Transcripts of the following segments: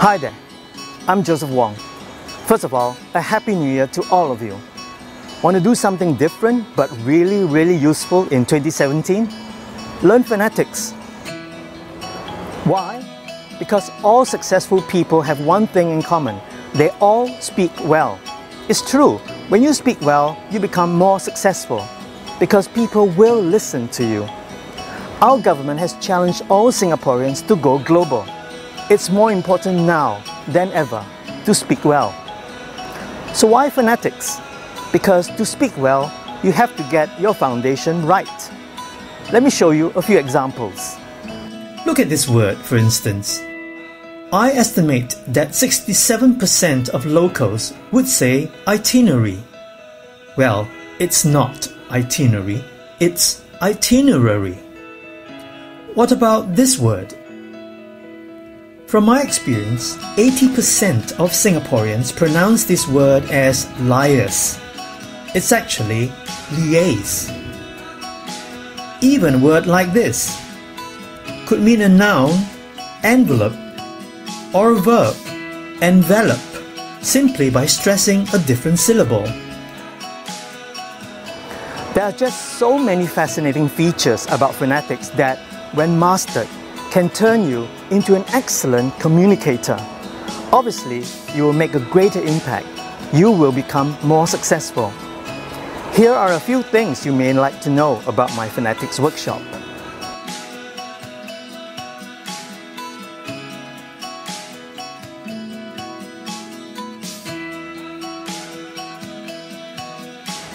Hi there, I'm Joseph Wong. First of all, a Happy New Year to all of you. Want to do something different but really, really useful in 2017? Learn phonetics. Why? Because all successful people have one thing in common. They all speak well. It's true, when you speak well, you become more successful because people will listen to you. Our government has challenged all Singaporeans to go global. It's more important now than ever to speak well. So why phonetics? Because to speak well, you have to get your foundation right. Let me show you a few examples. Look at this word, for instance. I estimate that 67% of locals would say itinerary. Well, it's not itinerary, it's itinerary. What about this word? From my experience, 80% of Singaporeans pronounce this word as liars. It's actually liaise. Even a word like this could mean a noun, envelope, or a verb, envelop, simply by stressing a different syllable. There are just so many fascinating features about phonetics that, when mastered, can turn you into an excellent communicator. Obviously, you will make a greater impact. You will become more successful. Here are a few things you may like to know about my phonetics workshop.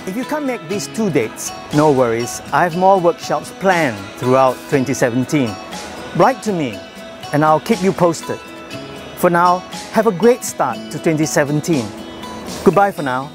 If you can't make these two dates, no worries. I have more workshops planned throughout 2017. Write to me and I'll keep you posted. For now, have a great start to 2017. Goodbye for now.